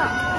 up.